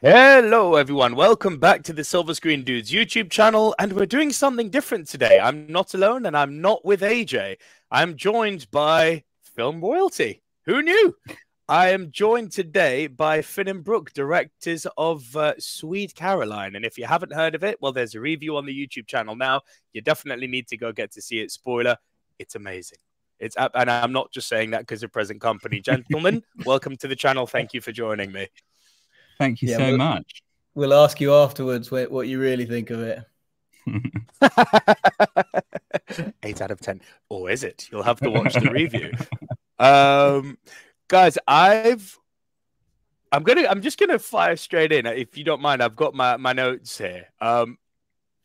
Hello, everyone. Welcome back to the Silver Screen Dudes YouTube channel. And we're doing something different today. I'm not alone and I'm not with AJ. I'm joined by film royalty. Who knew? I am joined today by Finn and Brook, directors of uh, Swede Caroline. And if you haven't heard of it, well, there's a review on the YouTube channel now. You definitely need to go get to see it. Spoiler, it's amazing. It's and I'm not just saying that because of present company. Gentlemen, welcome to the channel. Thank you for joining me. Thank you yeah, so we'll, much. We'll ask you afterwards what, what you really think of it. Eight out of ten, or is it? You'll have to watch the review. Um, guys, I've I'm gonna I'm just gonna fire straight in if you don't mind. I've got my my notes here. Um,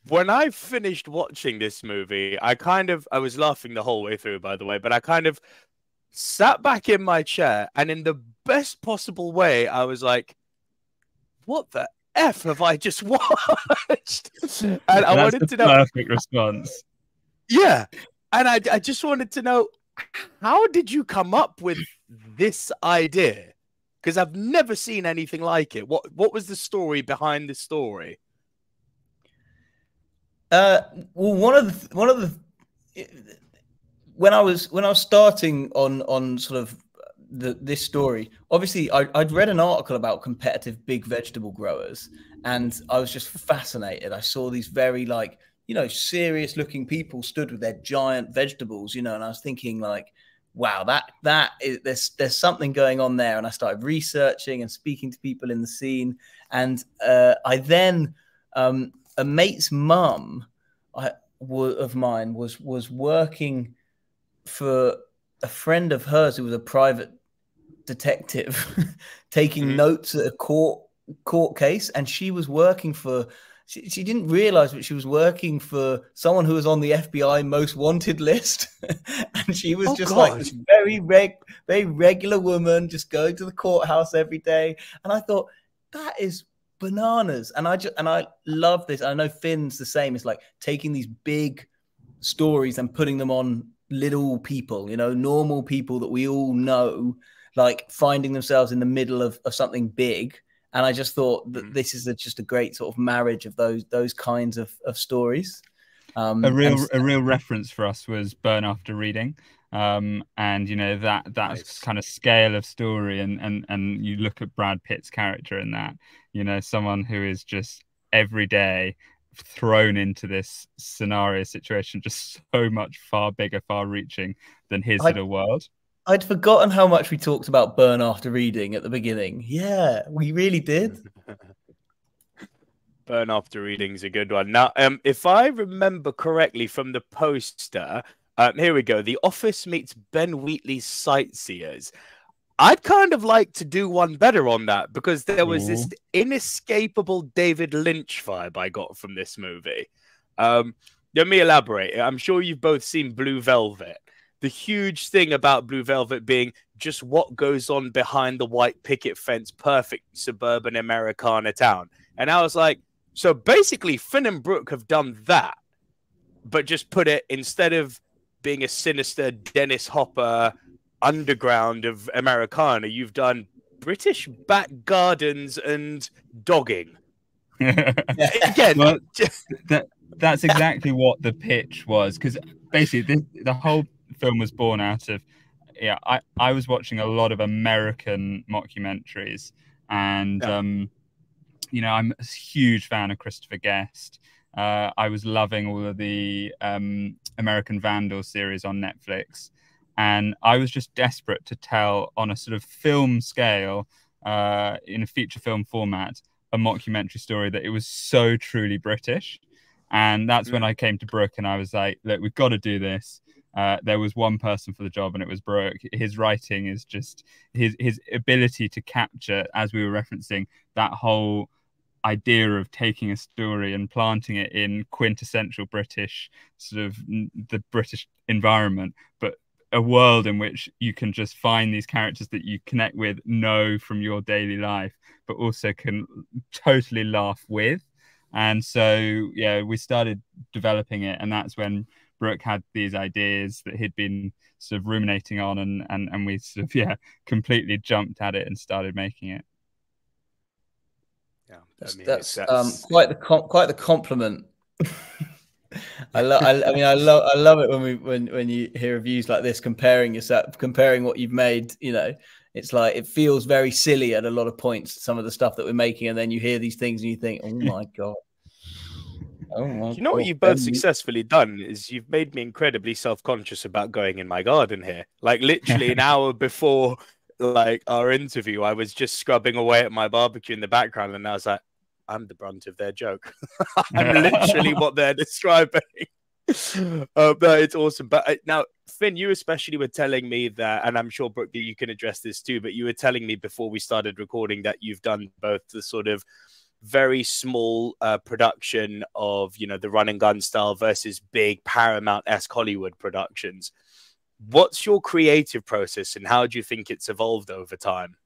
when I finished watching this movie, I kind of I was laughing the whole way through, by the way, but I kind of sat back in my chair and in the best possible way, I was like, what the F have I just watched? and That's I wanted to know perfect response. Yeah. And I, I just wanted to know how did you come up with this idea? Because I've never seen anything like it. What what was the story behind the story? Uh, well, one of the one of the when I was when I was starting on on sort of the, this story. Obviously, I, would read an article about competitive big vegetable growers, and I was just fascinated. I saw these very like you know serious looking people stood with their giant vegetables, you know, and I was thinking like, wow, that that is there's there's something going on there. And I started researching and speaking to people in the scene, and uh, I then um, a mate's mum of mine was was working for a friend of hers who was a private detective taking mm-hmm. notes at a court court case, and she was working for. She, she didn't realize that she was working for someone who was on the FBI most wanted list, and she was oh, just God. like this very reg, very regular woman, just going to the courthouse every day. And I thought that is bananas, and I just and I love this. I know Finn's the same. It's like taking these big stories and putting them on little people, you know, normal people that we all know like finding themselves in the middle of, of something big. And I just thought that mm. this is a, just a great sort of marriage of those those kinds of, of stories. Um, a real and... a real reference for us was Burn After Reading, um, and you know that that nice. kind of scale of story, and and and you look at Brad Pitt's character in that, you know, someone who is just every day thrown into this scenario situation, just so much far bigger, far reaching than his I, little world. I'd forgotten how much we talked about burn after reading at the beginning. Yeah, we really did. burn after reading is a good one. Now, um, if I remember correctly from the poster, um, here we go. The Office meets Ben Wheatley's Sightseers. I'd kind of like to do one better on that because there was Ooh. this inescapable David Lynch vibe I got from this movie. Um, let me elaborate. I'm sure you've both seen Blue Velvet the huge thing about Blue Velvet being just what goes on behind the white picket fence, perfect suburban Americana town. And I was like, so basically, Finn and Brook have done that, but just put it instead of being a sinister Dennis Hopper underground of Americana, you've done British back gardens and dogging. Again, well, that, that's exactly what the pitch was because basically this, the whole film was born out of yeah i i was watching a lot of american mockumentaries and yeah. um you know i'm a huge fan of christopher guest uh, i was loving all of the um, american vandal series on netflix and i was just desperate to tell on a sort of film scale uh, in a feature film format a mockumentary story that it was so truly british and that's mm. when i came to brook and i was like look we've got to do this uh, there was one person for the job, and it was Brook. His writing is just his his ability to capture, as we were referencing, that whole idea of taking a story and planting it in quintessential British sort of the British environment, but a world in which you can just find these characters that you connect with, know from your daily life, but also can totally laugh with. And so, yeah, we started developing it, and that's when Brook had these ideas that he'd been sort of ruminating on, and and and we sort of yeah completely jumped at it and started making it. Yeah, that's, I mean, that's, that's... Um, quite the com- quite the compliment. I love. I, I, mean, I love. I love it when we when when you hear reviews like this, comparing yourself, comparing what you've made. You know, it's like it feels very silly at a lot of points. Some of the stuff that we're making, and then you hear these things and you think, "Oh my god." Oh you know what you've both successfully done is you've made me incredibly self-conscious about going in my garden here. Like literally an hour before like our interview, I was just scrubbing away at my barbecue in the background, and I was like, I'm the brunt of their joke. I'm literally what they're describing. uh, but it's awesome. But uh, now, Finn, you especially were telling me that, and I'm sure Brook, you can address this too. But you were telling me before we started recording that you've done both the sort of very small uh, production of you know the run and gun style versus big Paramount esque Hollywood productions. What's your creative process, and how do you think it's evolved over time?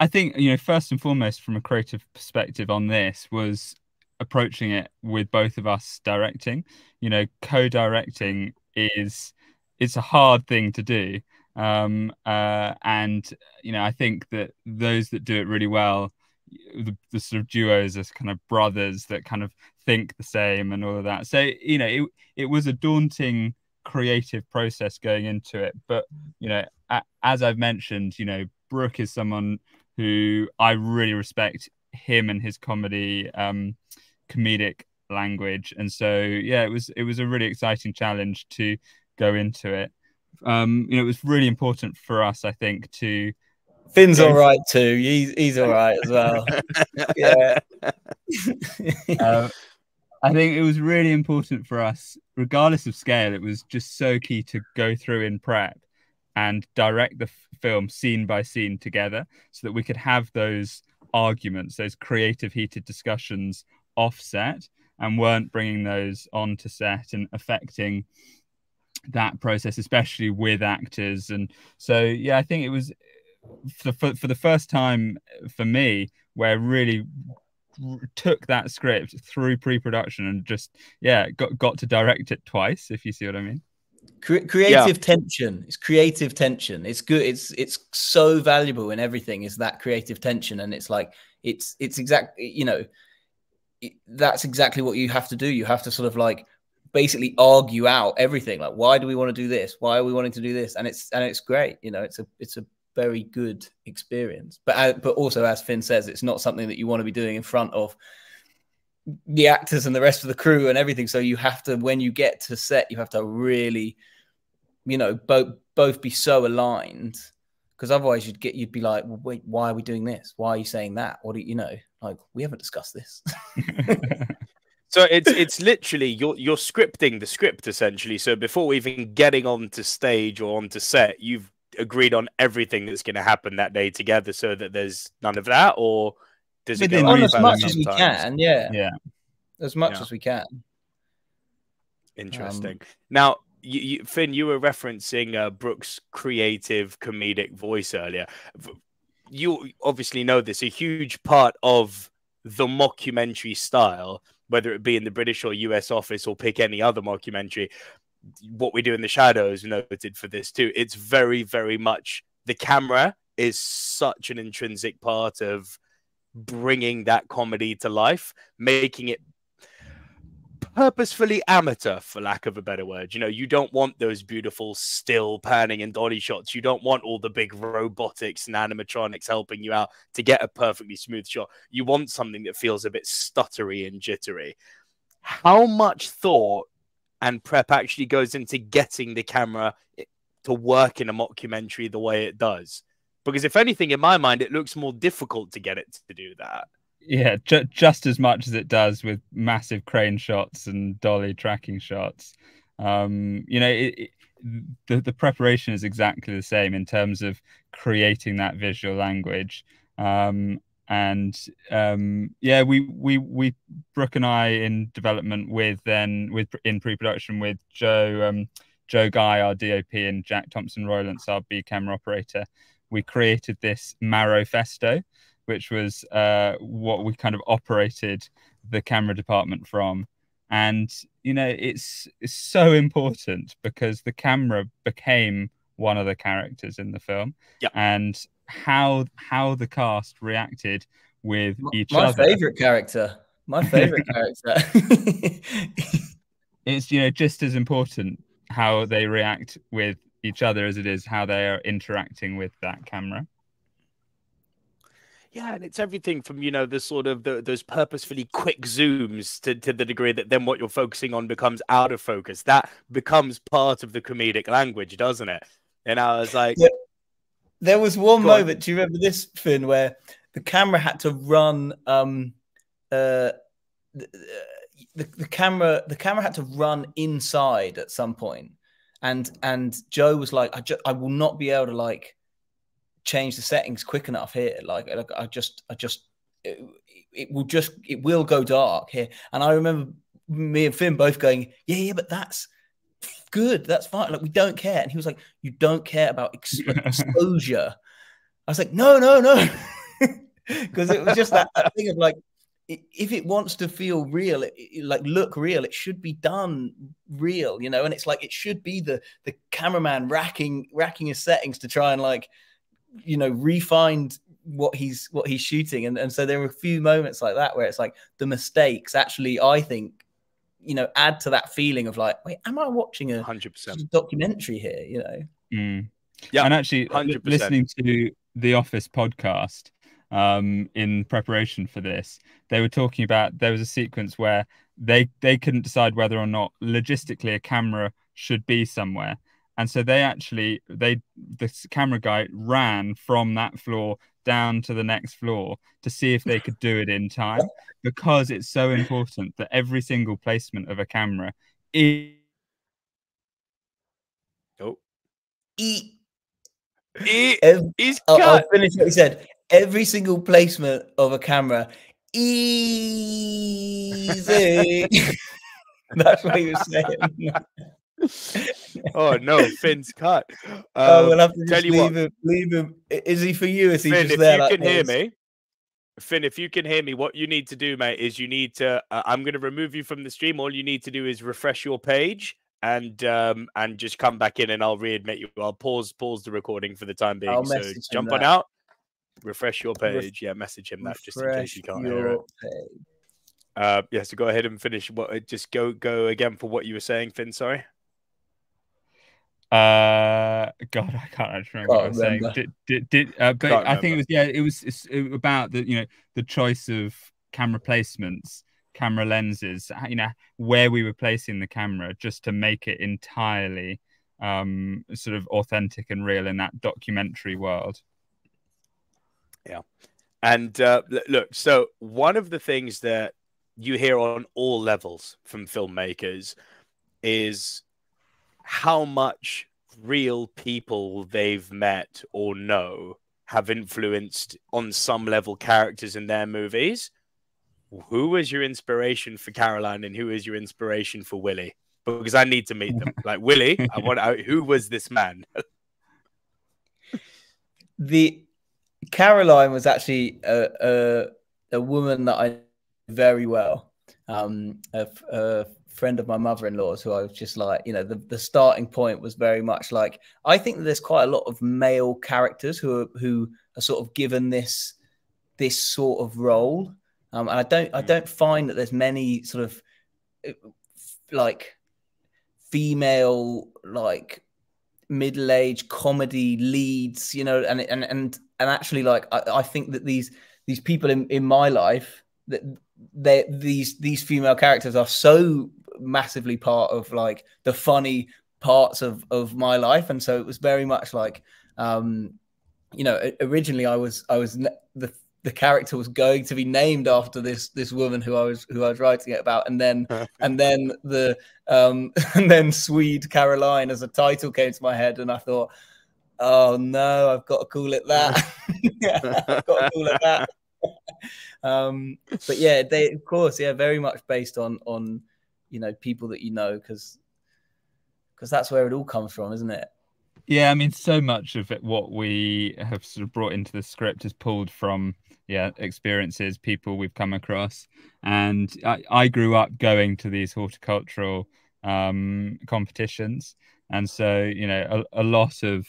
I think you know first and foremost from a creative perspective on this was approaching it with both of us directing. You know, co-directing is it's a hard thing to do, um, uh, and you know I think that those that do it really well, the, the sort of duos as kind of brothers that kind of think the same and all of that. So you know, it it was a daunting creative process going into it, but you know, as I've mentioned, you know, Brook is someone who I really respect him and his comedy um, comedic language. And so yeah it was it was a really exciting challenge to go into it um you know it was really important for us i think to finn's all right too. He's, he's all right as well. Yeah. Uh, i think it was really important for us regardless of scale it was just so key to go through in prep and direct the f- film scene by scene together so that we could have those arguments, those creative, heated discussions offset and weren't bringing those onto set and affecting that process, especially with actors. And so, yeah, I think it was for, for, for the first time for me where really took that script through pre-production and just yeah got got to direct it twice if you see what i mean Cre- creative yeah. tension. It's creative tension. It's good. It's it's so valuable in everything. Is that creative tension, and it's like it's it's exactly you know it, that's exactly what you have to do. You have to sort of like basically argue out everything. Like, why do we want to do this? Why are we wanting to do this? And it's and it's great. You know, it's a it's a very good experience. But uh, but also, as Finn says, it's not something that you want to be doing in front of the actors and the rest of the crew and everything. So you have to, when you get to set, you have to really you know, both both be so aligned because otherwise you'd get you'd be like, well, wait, why are we doing this? Why are you saying that? What do you, you know? Like we haven't discussed this. so it's it's literally you're you're scripting the script essentially. So before even getting onto stage or onto set, you've agreed on everything that's going to happen that day together, so that there's none of that, or does it go on as much as we can? Yeah, yeah, as much yeah. as we can. Interesting. Um, now, you, you, Finn, you were referencing uh, Brook's creative comedic voice earlier. You obviously know this. A huge part of the mockumentary style, whether it be in the British or US office or pick any other mockumentary, what we do in the shadows noted for this too. It's very, very much the camera is such an intrinsic part of bringing that comedy to life, making it purposefully amateur, for lack of a better word. You know, you don't want those beautiful still panning and dolly shots. You don't want all the big robotics and animatronics helping you out to get a perfectly smooth shot. You want something that feels a bit stuttery and jittery. How much thought and prep actually goes into getting the camera eh, to work in a mockumentary the way it does? Because if anything, in my mind, it looks more difficult to get it to do that yeah ju- just as much as it does with massive crane shots and dolly tracking shots. Um you know it, it, the, the preparation is exactly the same in terms of creating that visual language. Um and um yeah we we we brook and i in development with then with in pre-production with joe um joe guy our dop and jack thompson roylance our b camera operator we created this marrow festo which was uh, what we kind of operated the camera department from. And you know, it's, it's so important because the camera became one of the characters in the film. Yep. And how how the cast reacted with each my other. My favorite character. My favorite character. it's you know just as important how they react with each other as it is how they are interacting with that camera. Yeah, and it's everything from you know the sort of the, those purposefully quick zooms to, to the degree that then what you're focusing on becomes out of focus. That becomes part of the comedic language, doesn't it? And I was like, yeah. there was one moment. On. Do you remember this, Finn, where the camera had to run? Um, uh, the, the, the camera the camera had to run inside at some point, and and Joe was like, I just I will not be able to like change the settings quick enough here. Like, like I just, I just, it, it, will just, it will go dark here. And I remember me and Finn both going, yeah, yeah, but that's good. That's fine. Like, we don't care. And he was like, you don't care about ex- exposure. I was like, no, no, no. Because it was just that, that, thing of like, if it wants to feel real, it, it, like look real, it should be done real, you know. And it's like it should be the the cameraman racking racking his settings to try and like you know refined what he's what he's shooting and, and so there are a few moments like that where it's like the mistakes actually i think you know add to that feeling of like wait am i watching a 100% documentary here you know mm. yeah and actually 100%. listening to the office podcast um in preparation for this they were talking about there was a sequence where they they couldn't decide whether or not logistically a camera should be somewhere and so they actually they the camera guy ran from that floor down to the next floor to see if they could do it in time because it's so important that every single placement of a camera is oh. E. E is I'll, I'll finish what he said. Every single placement of a camera easy. That's what he was saying oh no, Finn's cut. Um, oh, we'll have to just leave what, him. Leave him. Is he for you? Is he Finn, just if there? you like can this? hear me, Finn, if you can hear me, what you need to do, mate, is you need to. Uh, I'm going to remove you from the stream. All you need to do is refresh your page and um and just come back in, and I'll readmit you. I'll pause pause the recording for the time being. I'll so jump on out, refresh your page. yeah, message him that just in case you can't hear it. Page. Uh, yeah, so go ahead and finish. What? Just go go again for what you were saying, Finn. Sorry. Uh, God, I can't actually remember can't what I was remember. saying. Did, did, did uh, but can't I think it was yeah, it was it's about the you know the choice of camera placements, camera lenses, you know where we were placing the camera just to make it entirely um sort of authentic and real in that documentary world. Yeah, and uh, look, so one of the things that you hear on all levels from filmmakers is how much real people they've met or know have influenced on some level characters in their movies. Who was your inspiration for Caroline and who is your inspiration for Willie? Because I need to meet them. Like Willie, I want I, who was this man? the Caroline was actually a, a, a woman that I very well. Um, a, a friend of my mother-in-law's who I was just like, you know, the, the starting point was very much like I think that there's quite a lot of male characters who are who are sort of given this this sort of role. Um, and I don't I hmm. don't find that there's many sort of like female like middle-aged comedy leads, you know, and and and and actually like I, I think that these these people in, in my life that they these these female characters are so massively part of like the funny parts of of my life and so it was very much like um you know originally i was i was the the character was going to be named after this this woman who I was who I was writing it about, and then and then the um and then Swede Caroline as a title came to my head, and I thought, oh no, I've got to call it that. I've got to call it that. um, but yeah, they of course, yeah, very much based on on you know people that you know because because that's where it all comes from, isn't it? Yeah, I mean, so much of it, what we have sort of brought into the script is pulled from yeah experiences, people we've come across, and I, I grew up going to these horticultural um, competitions, and so you know a, a lot of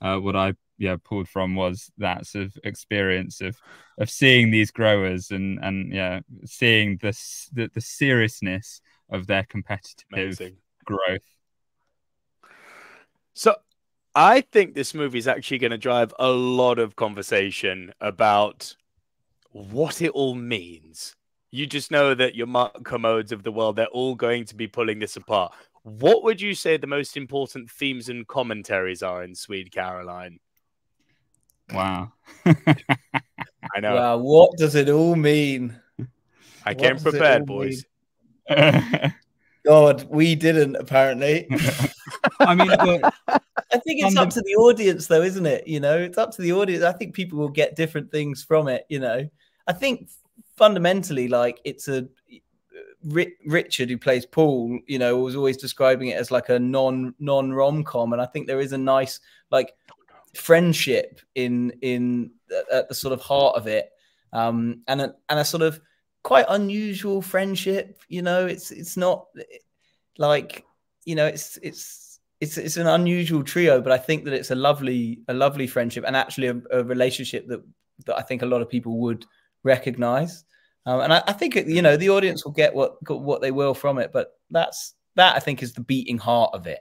uh, what I yeah pulled from was that sort of experience of of seeing these growers and and yeah seeing this the, the seriousness of their competitive Amazing. growth so i think this movie is actually going to drive a lot of conversation about what it all means you just know that your Mark Kermodes of the world they're all going to be pulling this apart what would you say the most important themes and commentaries are in Swede Caroline? Wow. I know. Wow, what does it all mean? I what came prepared, boys. God, we didn't apparently. I mean, I think it's up to the audience, though, isn't it? You know, it's up to the audience. I think people will get different things from it. You know, I think fundamentally, like it's a Richard, who plays Paul, you know, was always describing it as like a non non rom com, and I think there is a nice like friendship in in at the sort of heart of it, um, and a, and a sort of quite unusual friendship. You know, it's it's not like you know, it's it's it's it's an unusual trio, but I think that it's a lovely a lovely friendship and actually a, a relationship that that I think a lot of people would recognize. Um, and I, I, think you know the audience will get what what they will from it, but that's that I think is the beating heart of it.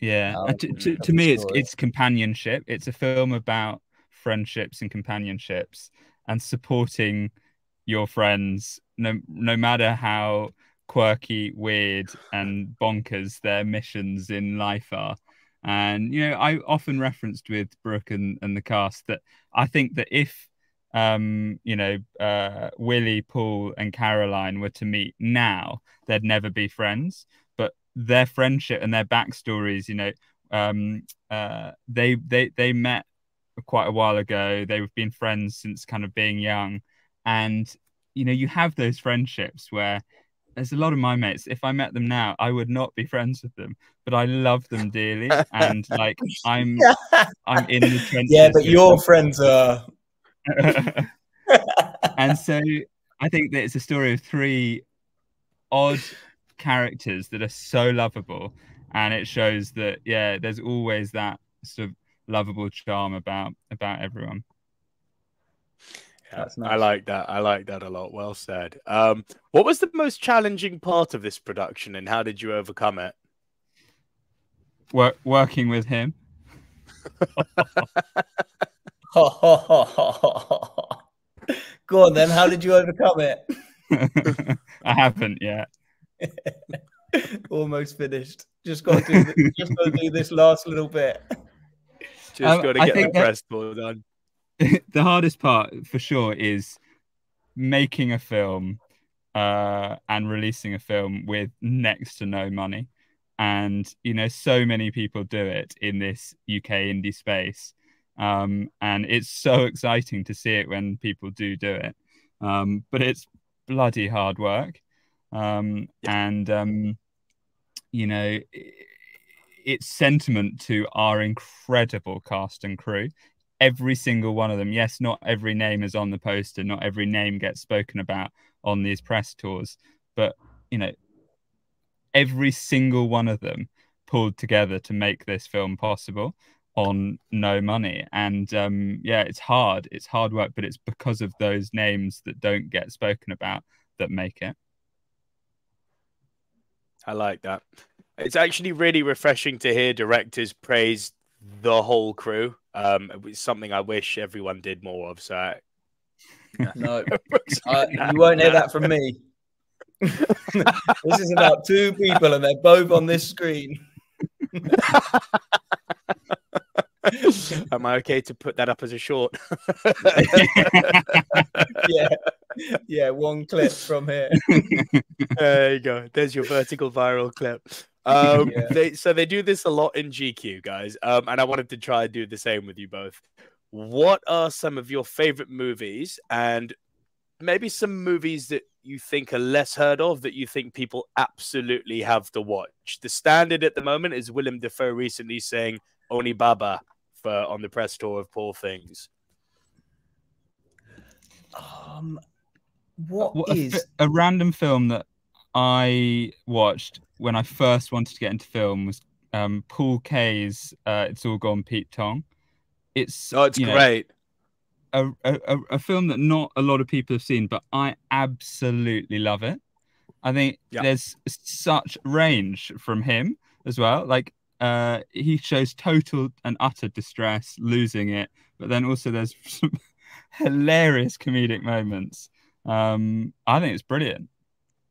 Yeah, um, to, to, to me, it's it's companionship. It's a film about friendships and companionships and supporting your friends, no no matter how quirky, weird, and bonkers their missions in life are. And you know, I often referenced with Brook and, and the cast that I think that if um, you know, uh, Willie, Paul, and Caroline were to meet now, they'd never be friends. But their friendship and their backstories, you know, um, uh, they they they met quite a while ago. They've been friends since kind of being young, and you know, you have those friendships where there's a lot of my mates. If I met them now, I would not be friends with them, but I love them dearly, and like I'm, I'm in the trenches. Yeah, but your them. friends are and so I think that it's a story of three odd characters that are so lovable, and it shows that yeah, there's always that sort of lovable charm about about everyone. Yeah, nice. I like that. I like that a lot. Well said. Um, what was the most challenging part of this production, and how did you overcome it? Work, working with him. Go on then. How did you overcome it? I haven't yet. Almost finished. Just got to do, just got to do this last little bit. Just um, got to get the press ball done. the hardest part, for sure, is making a film uh, and releasing a film with next to no money. And you know, so many people do it in this UK indie space um, and it's so exciting to see it when people do do it. Um, but it's bloody hard work, um, and um, you know, it's sentiment to our incredible cast and crew. Every single one of them. Yes, not every name is on the poster. Not every name gets spoken about on these press tours, but you know, every single one of them pulled together to make this film possible on no money and um yeah it's hard it's hard work but it's because of those names that don't get spoken about that make it i like that it's actually really refreshing to hear directors praise the whole crew um it's something i wish everyone did more of so I... no uh, you won't hear that from me this is about two people and they're both on this screen Am I okay to put that up as a short? yeah, yeah, one clip from here. there you go. There's your vertical viral clip. Um, yeah. they, so they do this a lot in GQ, guys, um, and I wanted to try and do the same with you both. What are some of your favorite movies, and maybe some movies that you think are less heard of that you think people absolutely have to watch? The standard at the moment is Willem Dafoe recently saying Onibaba for on the press tour of Poor Things? Um, what, what is a, a, random film that I watched when I first wanted to get into film was um, Paul Kaye's uh, "It's All Gone Pete Tong." it's oh, it's great. Know, a, a, a film that not a lot of people have seen, but I absolutely love it. I think yeah. there's such range from him as well. Like uh, he shows total and utter distress, losing it, but then also there's some hilarious comedic moments. Um, I think it's brilliant.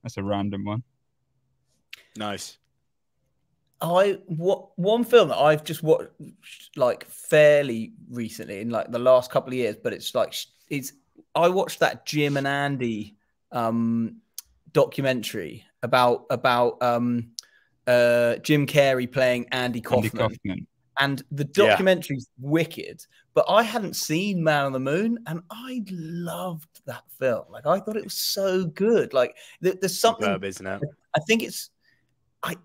That's a random one. Nice. I what one film that I've just watched like fairly recently in like the last couple of years, but it's like it's I watched that Jim and Andy um documentary about about um uh Jim Carrey playing Andy Kaufman. Andy Kaufman. And the documentary's yeah. wicked, but I hadn't seen Man on the Moon, and I loved that film. Like I thought it was so good. Like there, there's something, isn't it? I think it's, I,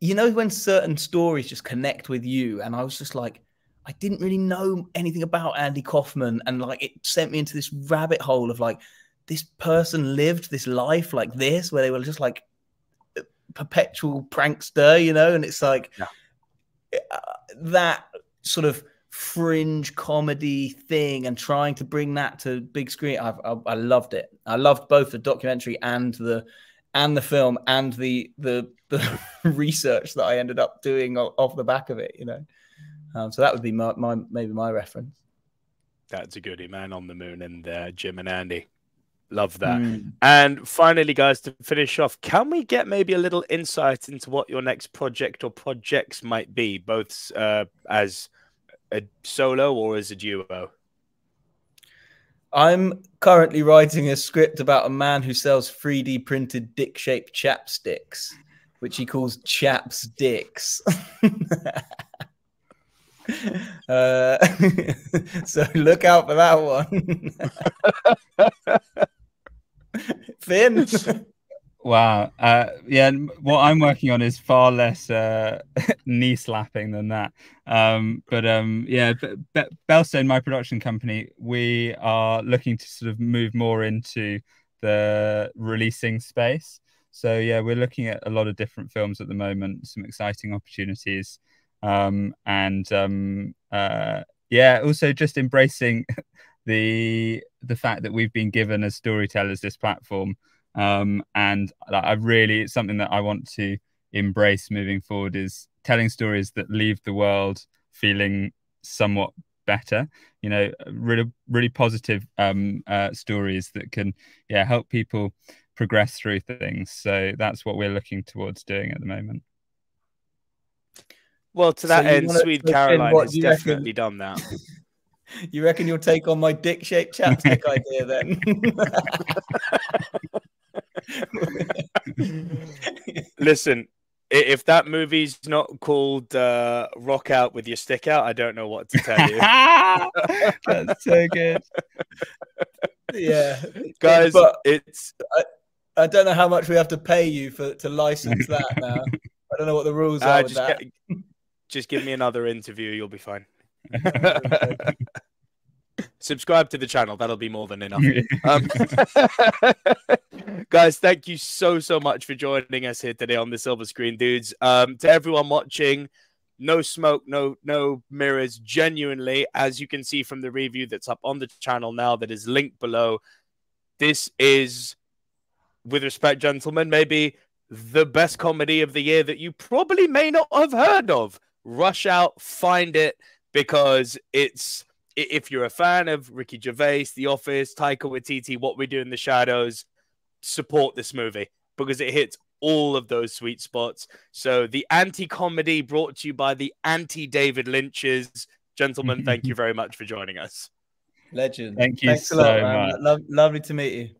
you know, when certain stories just connect with you, and I was just like, I didn't really know anything about Andy Kaufman, and like it sent me into this rabbit hole of like this person lived this life like this, where they were just like perpetual prankster, you know, and it's like. Yeah that sort of fringe comedy thing and trying to bring that to big screen I, I, I, loved it. I loved both the documentary and the and the film and the the the research that i ended up doing off the back of it you know? Um, so that would be my, my maybe my reference. That's a goodie man on the moon and uh, jim and andy Love that. Mm. And finally, guys, to finish off, can we get maybe a little insight into what your next project or projects might be, both uh, as a solo or as a duo? I'm currently writing a script about a man who sells 3D printed dick shaped chapsticks, which he calls Chaps Dicks. uh, so look out for that one. Finn. Wow. Uh, yeah, what I'm working on is far less uh, knee slapping than that. Um, but um, yeah, Be- Bellstone, my production company, we are looking to sort of move more into the releasing space. So yeah, we're looking at a lot of different films at the moment, some exciting opportunities, um, and um, uh, yeah, also just embracing the the fact that we've been given as storytellers this platform um, and i really it's something that i want to embrace moving forward is telling stories that leave the world feeling somewhat better you know really really positive um, uh, stories that can yeah help people progress through things so that's what we're looking towards doing at the moment well to that so end swede caroline has definitely reckon? done that You reckon you'll take on my dick shaped chapstick idea then? Listen, if that movie's not called uh, Rock Out with Your Stick Out, I don't know what to tell you. That's so good. Yeah. Guys, but it's. I, I, don't know how much we have to pay you for to license that now. I don't know what the rules uh, are. Just, get, just give me another interview, you'll be fine. Subscribe to the channel. That'll be more than enough. um, guys, thank you so, so much for joining us here today on the Silver Screen Dudes. Um, to everyone watching, no smoke, no no mirrors. Genuinely, as you can see from the review that's up on the channel now, that is linked below. This is, with respect, gentlemen, maybe the best comedy of the year that you probably may not have heard of. Rush out, find it because it's if you're a fan of Ricky Gervais, The Office, Taika Waititi, What We Do in the Shadows, support this movie because it hits all of those sweet spots. So the anti-comedy brought to you by the anti-David Lynch's. Gentlemen, thank you very much for joining us. Legend. Thank you Thanks so a lot, man. Lo- lovely to meet you.